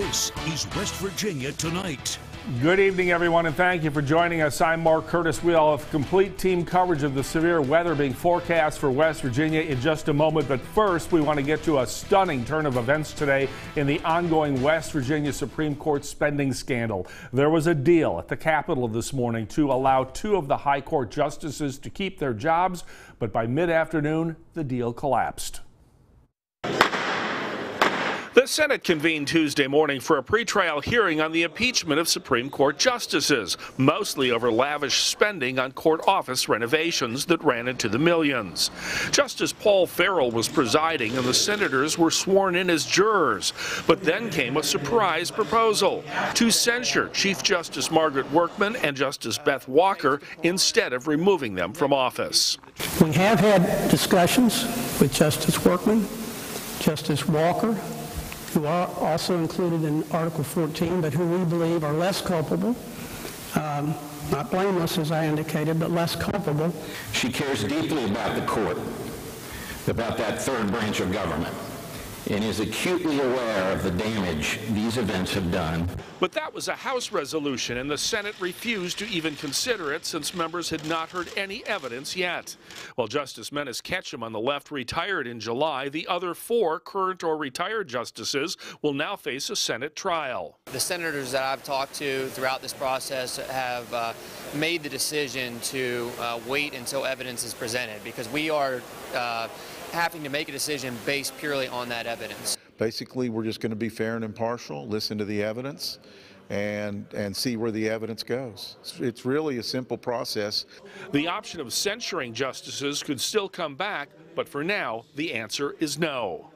This is West Virginia Tonight. Good evening, everyone, and thank you for joining us. I'm Mark Curtis. We'll have complete team coverage of the severe weather being forecast for West Virginia in just a moment. But first, we want to get to a stunning turn of events today in the ongoing West Virginia Supreme Court spending scandal. There was a deal at the Capitol this morning to allow two of the High Court justices to keep their jobs, but by mid afternoon, the deal collapsed. The Senate convened Tuesday morning for a pretrial hearing on the impeachment of Supreme Court justices, mostly over lavish spending on court office renovations that ran into the millions. Justice Paul Farrell was presiding and the senators were sworn in as jurors. But then came a surprise proposal to censure Chief Justice Margaret Workman and Justice Beth Walker instead of removing them from office. We have had discussions with Justice Workman, Justice Walker, who are also included in Article 14, but who we believe are less culpable, um, not blameless as I indicated, but less culpable. She cares deeply about the court, about that third branch of government and is acutely aware of the damage these events have done. But that was a House resolution, and the Senate refused to even consider it since members had not heard any evidence yet. While Justice Menis Ketchum on the left retired in July, the other four current or retired justices will now face a Senate trial. The senators that I've talked to throughout this process have uh, made the decision to uh, wait until evidence is presented because we are uh, having to make a decision based purely on that evidence. Basically, we're just going to be fair and impartial, listen to the evidence, and and see where the evidence goes. It's really a simple process. The option of censuring justices could still come back, but for now, the answer is no.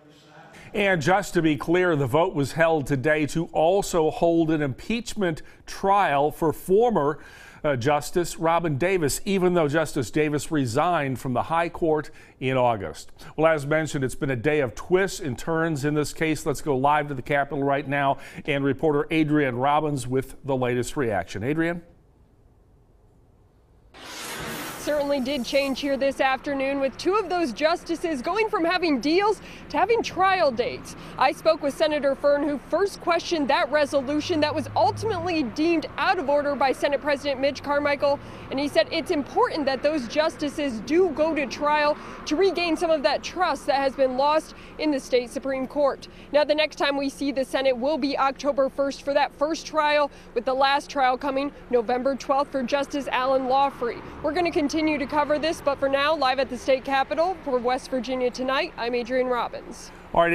And just to be clear, the vote was held today to also hold an impeachment trial for former uh, Justice Robin Davis, even though Justice Davis resigned from the High Court in August. Well, as mentioned, it's been a day of twists and turns in this case. Let's go live to the Capitol right now and reporter Adrienne Robbins with the latest reaction. Adrienne? Certainly did change here this afternoon with two of those justices going from having deals to having trial dates. I spoke with Senator Ferns, who first questioned that resolution that was ultimately deemed out of order by Senate President Mitch Carmichael. And he said it's important that those justices do go to trial to regain some of that trust that has been lost in the state Supreme Court. Now, the next time we see the Senate will be October 1st for that first trial, with the last trial coming November 12th for Justice Allen Loughry. We're going to continue continue to cover this, but for now, live at the state capitol for West Virginia Tonight, I'm Adrienne Robbins. All right.